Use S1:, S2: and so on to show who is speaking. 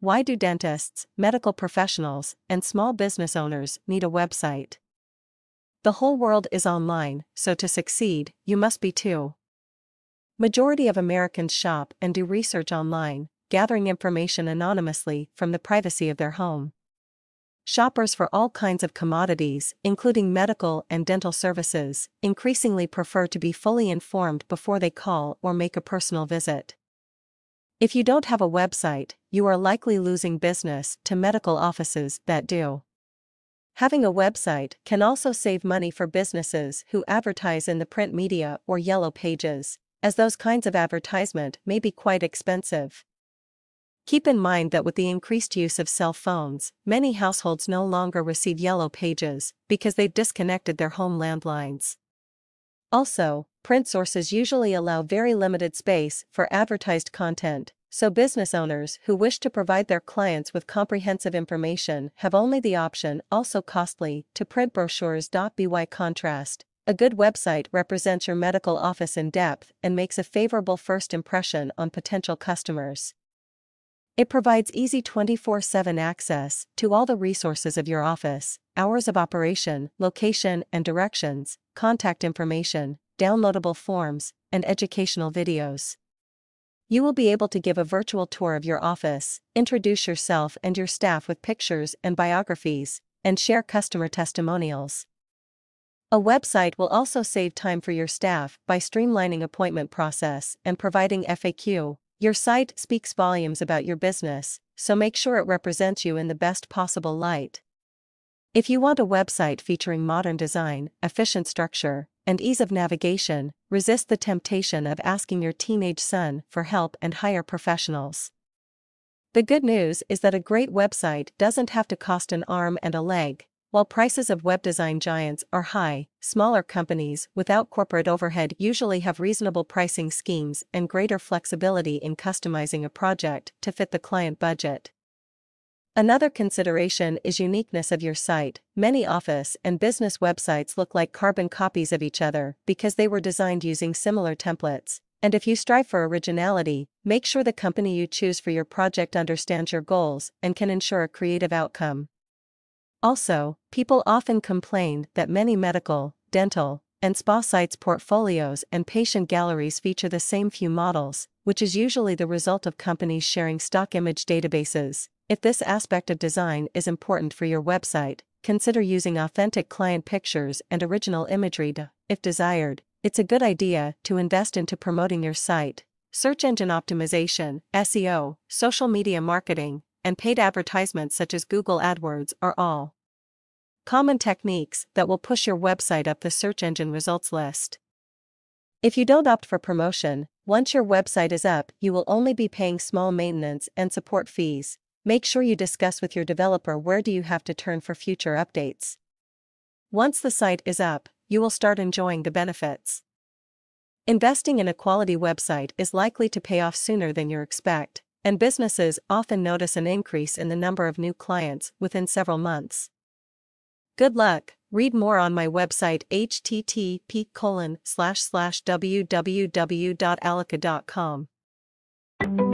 S1: Why do dentists, medical professionals, and small business owners need a website? The whole world is online, so to succeed, you must be too. Majority of Americans shop and do research online, gathering information anonymously from the privacy of their home. Shoppers for all kinds of commodities, including medical and dental services, increasingly prefer to be fully informed before they call or make a personal visit. If you don't have a website, you are likely losing business to medical offices that do. Having a website can also save money for businesses who advertise in the print media or yellow pages, as those kinds of advertisement may be quite expensive. Keep in mind that with the increased use of cell phones, many households no longer receive yellow pages because they've disconnected their home landlines. Also, print sources usually allow very limited space for advertised content, so business owners who wish to provide their clients with comprehensive information have only the option, also costly, to print brochures. By contrast, a good website represents your medical office in depth and makes a favorable first impression on potential customers. It provides easy 24 7 access to all the resources of your office, hours of operation, location and directions, contact information, downloadable forms, and educational videos. You will be able to give a virtual tour of your office, introduce yourself and your staff with pictures and biographies, and share customer testimonials. A website will also save time for your staff by streamlining appointment process and providing FAQ, your site speaks volumes about your business, so make sure it represents you in the best possible light. If you want a website featuring modern design, efficient structure, and ease of navigation, resist the temptation of asking your teenage son for help and hire professionals. The good news is that a great website doesn't have to cost an arm and a leg, while prices of web design giants are high, smaller companies without corporate overhead usually have reasonable pricing schemes and greater flexibility in customizing a project to fit the client budget. Another consideration is uniqueness of your site. Many office and business websites look like carbon copies of each other because they were designed using similar templates. And if you strive for originality, make sure the company you choose for your project understands your goals and can ensure a creative outcome. Also, people often complain that many medical, dental, and spa sites' portfolios and patient galleries feature the same few models, which is usually the result of companies sharing stock image databases. If this aspect of design is important for your website, consider using authentic client pictures and original imagery to, if desired, it's a good idea to invest into promoting your site. Search engine optimization, SEO, social media marketing, and paid advertisements such as Google AdWords are all common techniques that will push your website up the search engine results list. If you don't opt for promotion, once your website is up, you will only be paying small maintenance and support fees. Make sure you discuss with your developer where do you have to turn for future updates. Once the site is up, you will start enjoying the benefits. Investing in a quality website is likely to pay off sooner than you expect, and businesses often notice an increase in the number of new clients within several months. Good luck. Read more on my website http www.alika.com.